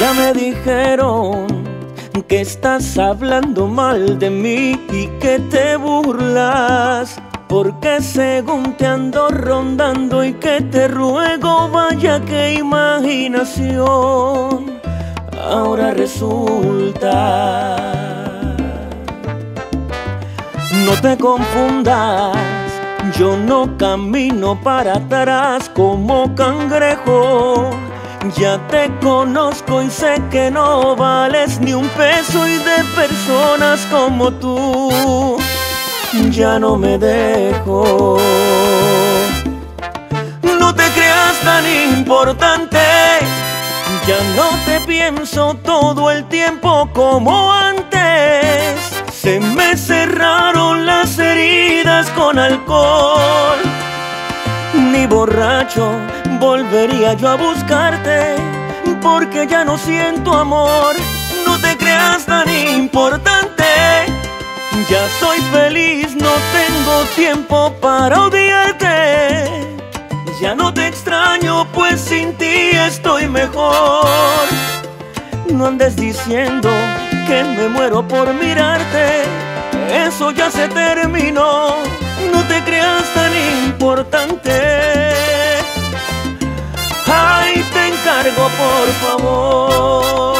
Ya me dijeron que estás hablando mal de mí y que te burlas. Porque según te ando rondando y que te ruego, vaya que imaginación. Ahora resulta. No te confundas, yo no camino para atrás como cangrejo. Ya te conozco y sé que no vales ni un peso y de personas como tú ya no me dejo. No te creas tan importante, ya no te pienso todo el tiempo como antes. Se me cerraron las heridas con alcohol. Ni borracho volvería yo a buscarte, porque ya no siento amor. No te creas tan importante ya soy feliz, no tengo tiempo para odiarte. Ya no te extraño, pues sin ti estoy mejor. No andes diciendo que me muero por mirarte. Eso ya se terminó. Por favor